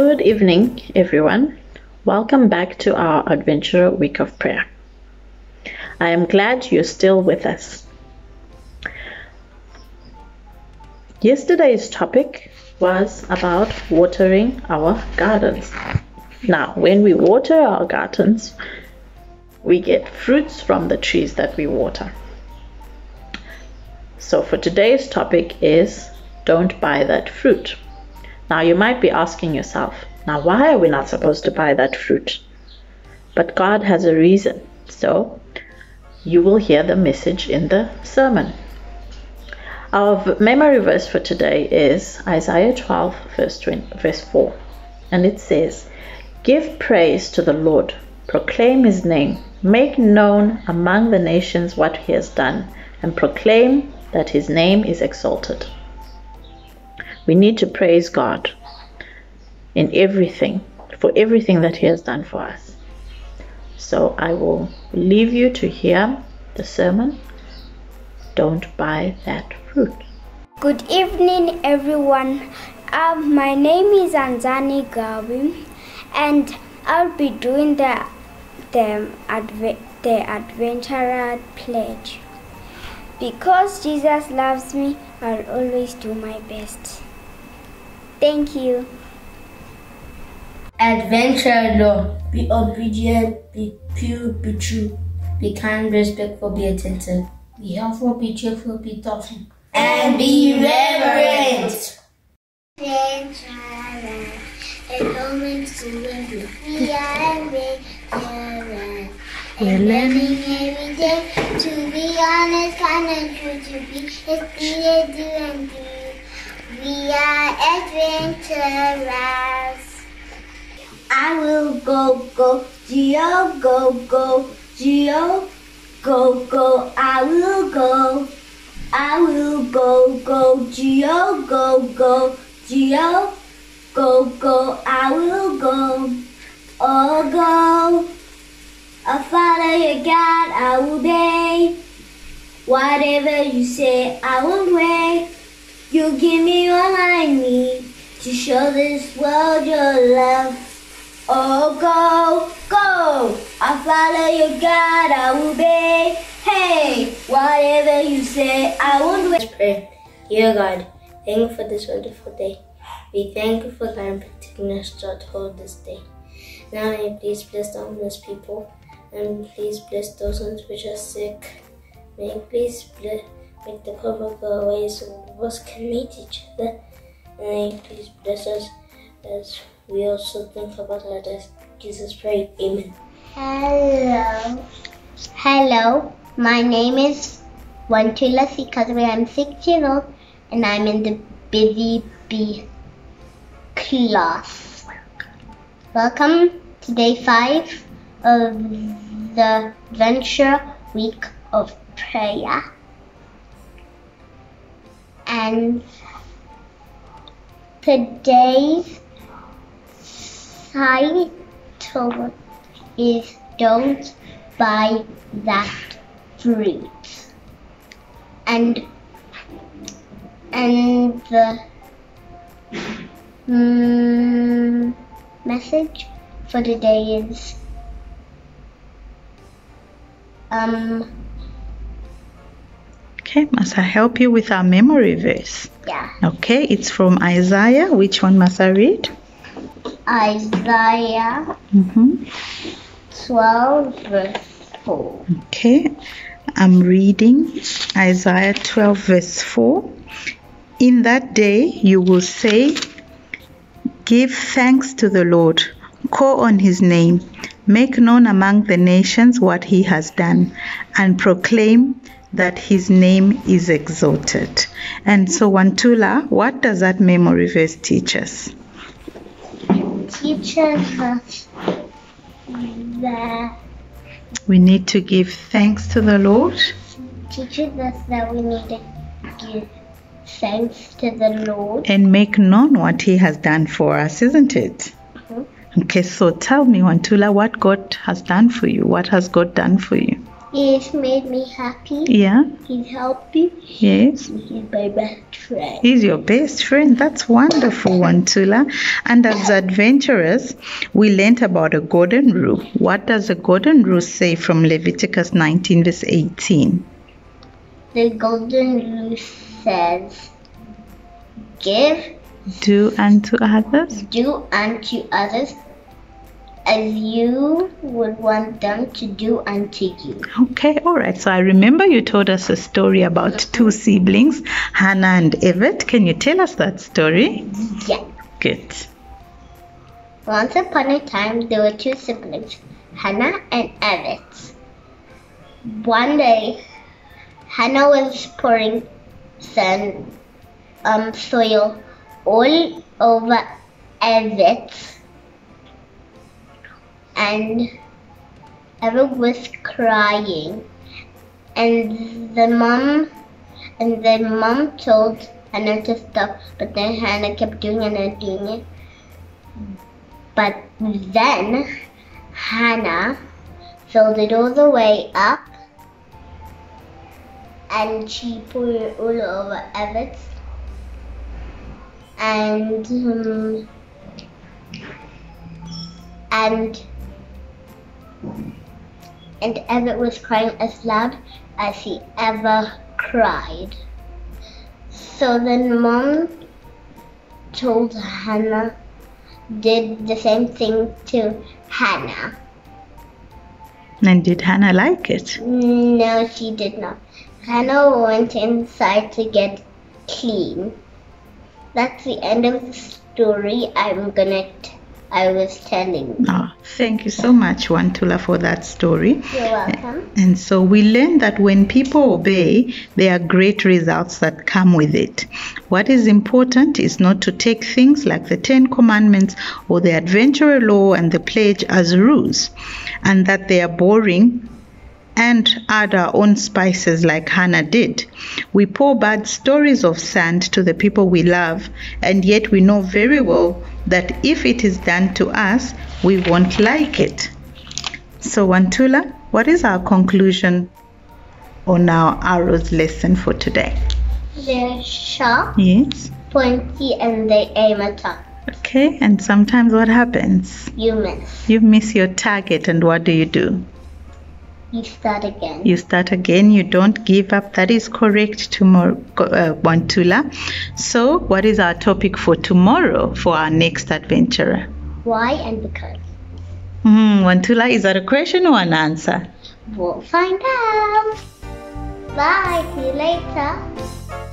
Good evening, everyone. Welcome back to our Adventure Week of Prayer. I am glad you're still with us. Yesterday's topic was about watering our gardens. Now, when we water our gardens, we get fruits from the trees that we water. So, for today's topic is don't buy that fruit. Now, you might be asking yourself, now, why are we not supposed to buy that fruit? But God has a reason. So, you will hear the message in the sermon. Our memory verse for today is Isaiah 12, verse, 20, verse 4. And it says, Give praise to the Lord, proclaim his name, make known among the nations what he has done, and proclaim that his name is exalted. We need to praise God in everything, for everything that he has done for us. So I will leave you to hear the sermon. Don't buy that fruit. Good evening, everyone. Um, my name is Anzani Gabi, and I'll be doing the the, the adventurer pledge. Because Jesus loves me, I'll always do my best. Thank you. Adventure law. Be obedient, be pure, be true. Be kind, respectful, be attentive. Be helpful, be cheerful, be thoughtful. And be reverent. Adventurer, a moment to live. We are learning every day to be honest, kind, and true. To be a spirit, do and do. We are adventurers. I will go, go, Geo, go, go, Geo, go, go, I will go. I will go, go, Geo, go, go, Geo, go, go, I will go. Oh, go. I follow your God, I will obey. Whatever you say, I will wait. You give me all I need to show this world your love. Oh, go, go. I follow your God, I will obey. Hey, whatever you say, I won't wait. Let's pray. Dear God, thank you for this wonderful day. We thank you for thy protecting us throughout this day. Now may please bless the homeless people and please bless those ones which are sick. May please bless, make the COVID go away so us can meet each other. And you please bless us as we also think about our death. Jesus pray. Amen. Hello. Hello. My name is Wantula Sikazri. I'm six years old and I'm in the Busy Bee class. Welcome to day five of the Venture Week of Prayer. And today's title is Don't Buy That Fruit. And and the mm, message for today is um Okay, must I help you with our memory verse? yeah Okay, it's from Isaiah. Which one must I read? Isaiah Mm-hmm. 12 verse 4. Okay, I'm reading Isaiah 12, verse 4. In that day you will say, Give thanks to the Lord, call on his name, make known among the nations what he has done, and proclaim that his name is exalted. And so, Wantula, what does that memory verse teach us? Teaches us that We need to give thanks to the Lord. teaches us that we need to give thanks to the Lord. and make known what he has done for us, isn't it? Mm-hmm. Okay, so tell me, Wantula, what God has done for you. What has God done for you? He's made me happy. Yeah. He's helped me. Yes. He's my best friend. He's your best friend. That's wonderful, Wantula. And as adventurers, we learnt about a golden rule. What does the golden rule say from Leviticus 19, verse 18? The golden rule says, Give, Do unto others. do unto others as you would want them to do unto you. Okay, all right. So I remember you told us a story about two siblings, Hannah and Evet. Can you tell us that story? Yeah. Good. Once upon a time, there were two siblings, Hannah and Evet. One day, Hannah was pouring some um, soil all over Evet, and Evet was crying, and the mom and the mom told Hannah to stop, but then Hannah kept doing it and doing it. But then Hannah filled it all the way up and she poured it all over Evet. And um, and and Evet was crying as loud as he ever cried. So then mom told Hannah did the same thing to Hannah. And did Hannah like it? No, she did not. Hannah went inside to get clean. That's the end of the story I'm gonna t- I was telling you. Oh, thank you so much, Wantula, for that story. You're welcome. And so we learn that when people obey, there are great results that come with it. What is important is not to take things like the Ten Commandments or the Adventurer Law and the Pledge as rules, and that they are boring and add our own spices like Hannah did. We pour bad stories of sand to the people we love, and yet we know very well that if it is done to us, we won't like it. So, Wantula, what is our conclusion on our arrows lesson for today? They're sharp, Yes. pointy, and they aim at top. Okay, and sometimes what happens? You miss. You miss your target, and what do you do? You start again. You start again, you don't give up. That is correct, tomorrow, uh, Wantula. So, what is our topic for tomorrow for our next adventurer? Why and because. Hmm, Wantula, is that a question or an answer? We'll find out. Bye. See you later.